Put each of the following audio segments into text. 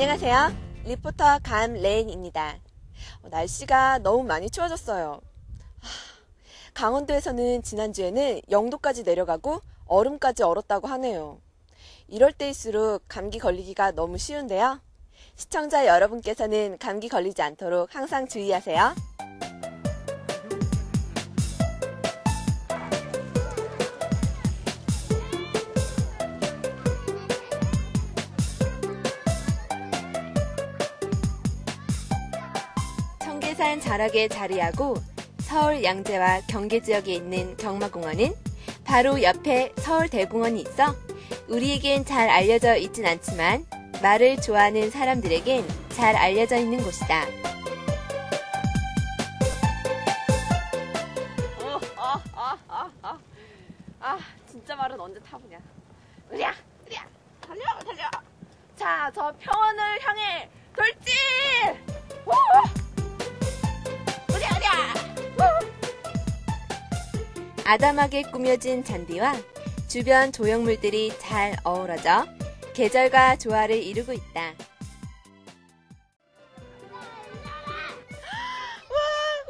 안녕하세요. 리포터 감레인입니다. 어, 날씨가 너무 많이 추워졌어요. 강원도에서는 지난주에는 영도까지 내려가고 얼음까지 얼었다고 하네요. 이럴 때일수록 감기 걸리기가 너무 쉬운데요. 시청자 여러분께서는 감기 걸리지 않도록 항상 주의하세요. 청계산 자락에 자리하고 서울 양재와 경계 지역에 있는 경마공원은 바로 옆에 서울대공원이 있어 우리에겐 잘 알려져 있진 않지만 말을 좋아하는 사람들에겐 잘 알려져 있는 곳이다. 어, 아, 아, 아, 아. 아, 진짜 말은 언제 타보냐. 으랴, 으랴, 달려, 달려. 자, 저 평원을 향해 돌진! 우! 아담하게 꾸며진 잔디와 주변 조형물들이 잘 어우러져 계절과 조화를 이루고 있다. 와,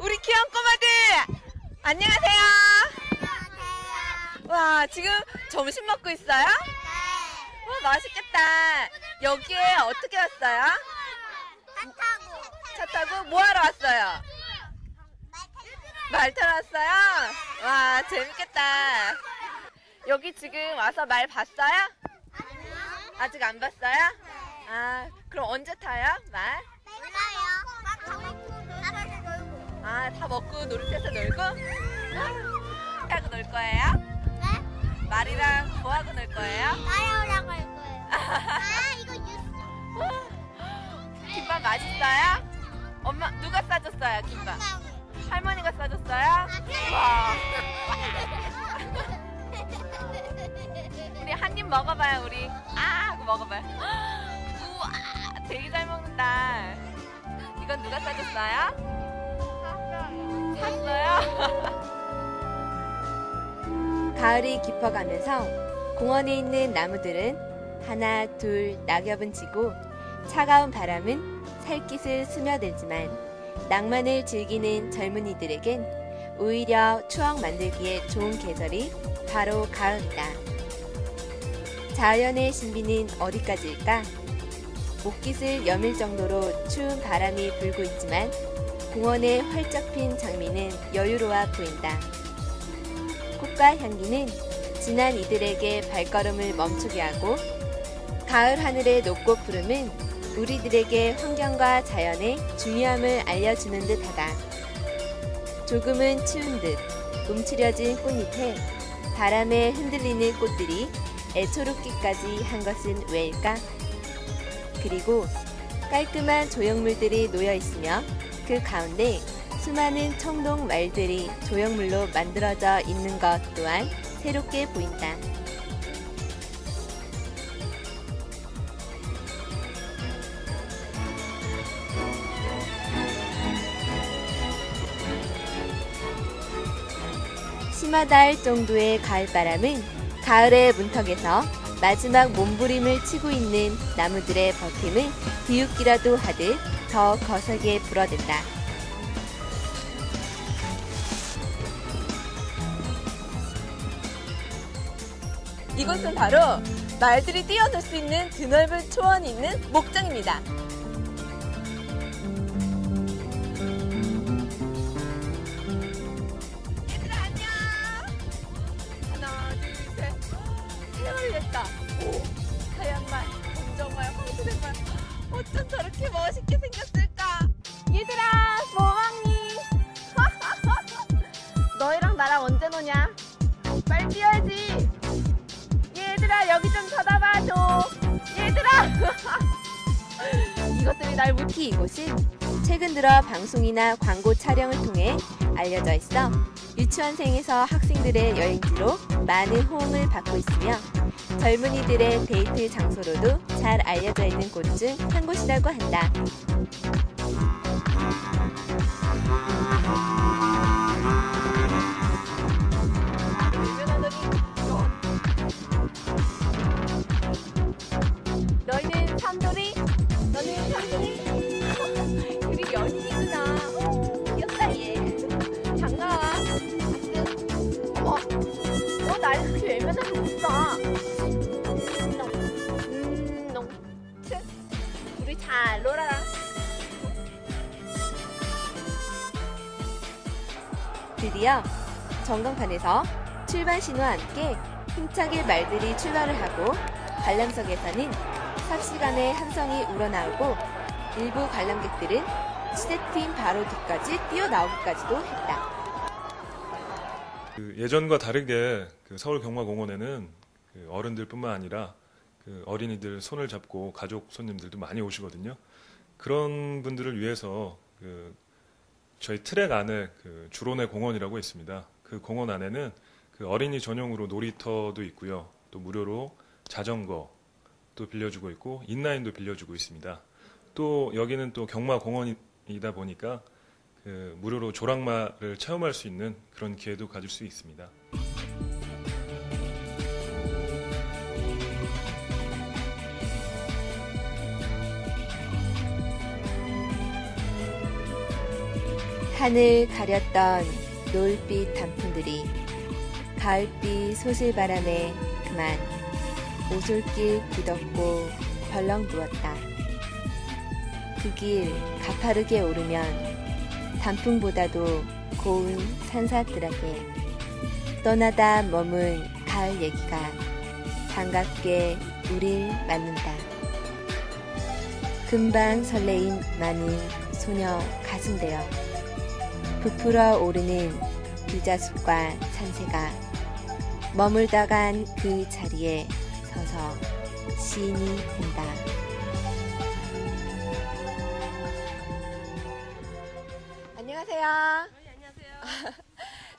우리 귀여운 꼬마들! 안녕하세요! 와, 지금 점심 먹고 있어요? 와, 맛있겠다. 여기에 어떻게 왔어요? 차 타고 뭐 하러 왔어요? 말 타러 왔어요? 와, 재밌겠다. 여기 지금 와서 말 봤어요? 아직 안 봤어요? 아, 그럼 언제 타요? 말? 아, 다 먹고 놀이터에서 놀고? 아, 하고 놀 거예요? 말이랑 뭐 하고 놀 거예요? 먹어봐요, 우리. 아, 하고 먹어봐요. 우와, 되게 잘 먹는다. 이건 누가 싸줬어요? 샀어요? 가을이 깊어가면서 공원에 있는 나무들은 하나, 둘 낙엽은 지고 차가운 바람은 살깃을 스며들지만 낭만을 즐기는 젊은이들에겐 오히려 추억 만들기에 좋은 계절이 바로 가을이다. 자연의 신비는 어디까지일까? 목깃을 여밀 정도로 추운 바람이 불고 있지만 공원의 활짝 핀 장미는 여유로워 보인다. 꽃과 향기는 지난 이들에게 발걸음을 멈추게 하고 가을 하늘의 높고 푸름은 우리들에게 환경과 자연의 중요함을 알려주는 듯하다. 조금은 추운 듯 움츠려진 꽃잎에 바람에 흔들리는 꽃들이 애초롭기까지 한 것은 왜일까? 그리고 깔끔한 조형물들이 놓여 있으며 그 가운데 수많은 청동 말들이 조형물로 만들어져 있는 것 또한 새롭게 보인다. 심하다 할 정도의 가을바람은 가을의 문턱에서 마지막 몸부림을 치고 있는 나무들의 버팀을 비웃기라도 하듯 더 거세게 불어댄다. 이곳은 바로 말들이 뛰어들 수 있는 드넓은 초원이 있는 목장입니다. 이것들이 날 묻히 이곳은 최근 들어 방송이나 광고 촬영을 통해 알려져 있어 유치원생에서 학생들의 여행지로 많은 호응을 받고 있으며 젊은이들의 데이트 장소로도 잘 알려져 있는 곳 중 한 곳이라고 한다. 드디어 전광판에서 출발 신호와 함께 힘차게 말들이 출발을 하고 관람석에서는 삽시간에 함성이 우러나오고 일부 관람객들은 취재팀 바로 뒤까지 뛰어나오기까지도 했다. 그 예전과 다르게 그 서울 경마공원에는 그 어른들뿐만 아니라 그 어린이들 손을 잡고 가족 손님들도 많이 오시거든요. 그런 분들을 위해서 그 저희 트랙 안에 그 주론의 공원이라고 있습니다. 그 공원 안에는 그 어린이 전용으로 놀이터도 있고요. 또 무료로 자전거 또 빌려주고 있고 인라인도 빌려주고 있습니다. 또 여기는 또 경마 공원이다 보니까 그 무료로 조랑마를 체험할 수 있는 그런 기회도 가질 수 있습니다. 하늘 가렸던 노을빛 단풍들이 가을빛 소실바람에 그만 오솔길 굳었고 벌렁 누웠다. 그 길 가파르게 오르면 단풍보다도 고운 산사들에게 떠나다 머문 가을 얘기가 반갑게 우릴 맞는다. 금방 설레인 많은 소녀 가슴되어 부풀어 오르는 비자숲과 산새가 머물다 간 그 자리에 서서 시인이 된다. 안녕하세요. 안녕하세요.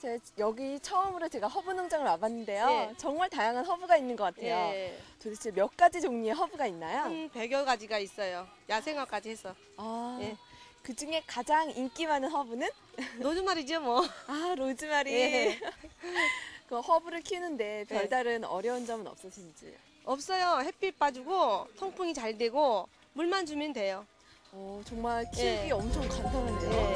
제가 여기 처음으로 제가 허브 농장을 와봤는데요. 예. 정말 다양한 허브가 있는 것 같아요. 예. 도대체 몇 가지 종류의 허브가 있나요? 한 100여 가지가 있어요. 야생화까지 해서. 아, 예. 그 중에 가장 인기 많은 허브는 로즈마리죠, 뭐. 아 로즈마리. 예. 그 허브를 키우는데 별다른 어려운 점은 없으신지. 없어요. 햇빛 봐주고 통풍이 잘 되고 물만 주면 돼요. 어, 정말 키우기 예. 엄청 간단하네요. 예.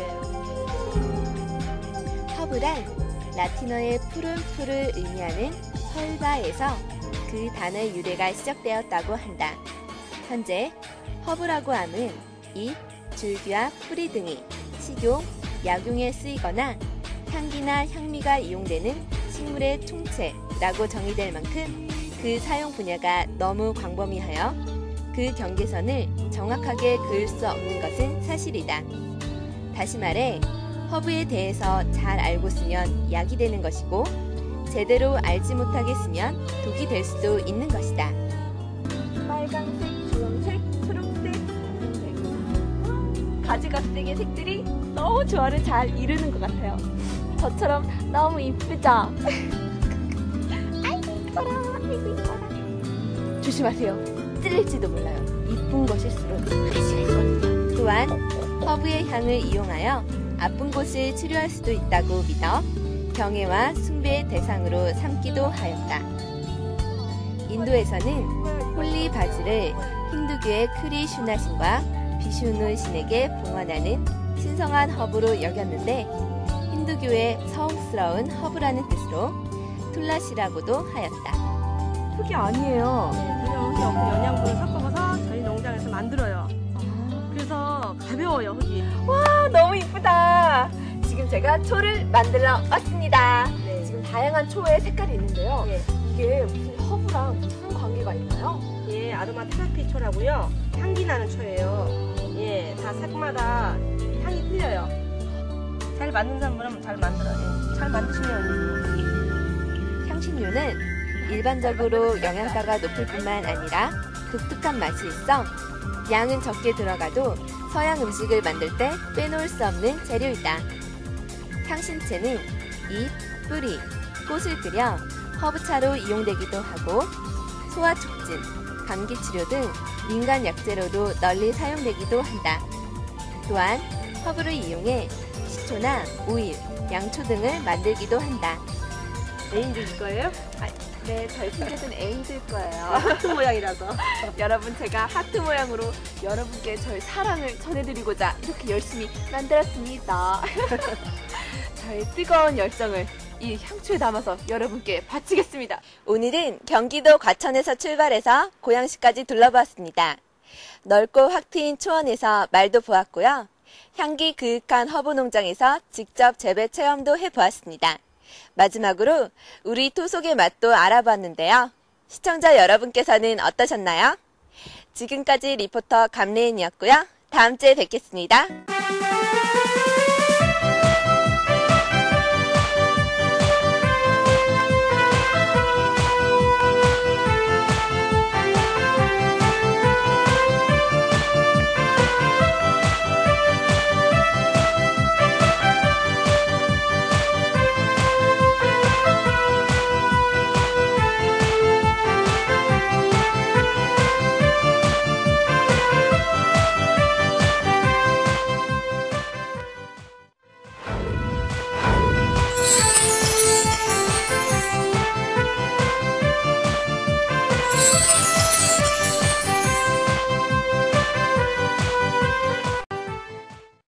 허브란 라틴어의 푸른 풀을 의미하는 herba에서 그 단어의 유래가 시작되었다고 한다. 현재 허브라고 함은 잎, 줄기와 뿌리 등이 식용, 약용에 쓰이거나 향기나 향미가 이용되는 식물의 총체라고 정의될 만큼 그 사용 분야가 너무 광범위하여 그 경계선을 정확하게 그을 수 없는 것은 사실이다. 다시 말해 허브에 대해서 잘 알고 쓰면 약이 되는 것이고 제대로 알지 못하게 쓰면 독이 될 수도 있는 것이다. 빨강색, 가지각색의 색들이 너무 조화를 잘 이루는 것 같아요. 저처럼 너무 이쁘죠? 아이고 이뻐라, 아이고 이뻐라. 조심하세요. 찔릴지도 몰라요. 이쁜 것일수록 가시가 있거든요. 또한 허브의 향을 이용하여 아픈 곳을 치료할 수도 있다고 믿어 경애와 숭배의 대상으로 삼기도 하였다. 인도에서는 holy 바질을 힌두교의 크리슈나 신과 비슈누 신에게 봉헌하는 신성한 허브로 여겼는데 힌두교의 성스러운 허브라는 뜻으로 툴라시라고도 하였다. 흙이 아니에요. 네, 그냥 흙이 없고 영양분을 섞어서 저희 농장에서 만들어요. 그래서 가벼워요, 흙이. 아, 너무 이쁘다. 지금 제가 초를 만들러 왔습니다. 네. 지금 다양한 초의 색깔이 있는데요. 예. 이게 무슨 허브랑 무슨 관계가 있나요? 예, 아로마 테라피 초라고요. 향기 나는 초예요. 예, 다 색마다 향이 틀려요. 잘 만든 사람은 잘 만들어요. 잘 만드시면 향신료는 일반적으로 영양가가 높을 뿐만 아니라 독특한 맛이 있어 양은 적게 들어가도 서양 음식을 만들 때 빼놓을 수 없는 재료이다. 향신채는 잎, 뿌리, 꽃을 달여 허브차로 이용되기도 하고 소화 촉진, 감기 치료 등 민간 약재로도 널리 사용되기도 한다. 또한 허브를 이용해 식초나 오일, 양초 등을 만들기도 한다. 애인들 거예요? 네, 저희 친구는 애인들 거예요. 하트 모양이라서. 여러분, 제가 하트 모양으로 여러분께 저의 사랑을 전해드리고자 이렇게 열심히 만들었습니다. 저의 뜨거운 열정을 이 향초에 담아서 여러분께 바치겠습니다. 오늘은 경기도 과천에서 출발해서 고양시까지 둘러보았습니다. 넓고 확 트인 초원에서 말도 보았고요. 향기 그윽한 허브 농장에서 직접 재배 체험도 해보았습니다. 마지막으로 우리 토속의 맛도 알아봤는데요. 시청자 여러분께서는 어떠셨나요? 지금까지 리포터 감래인이었고요. 다음 주에 뵙겠습니다.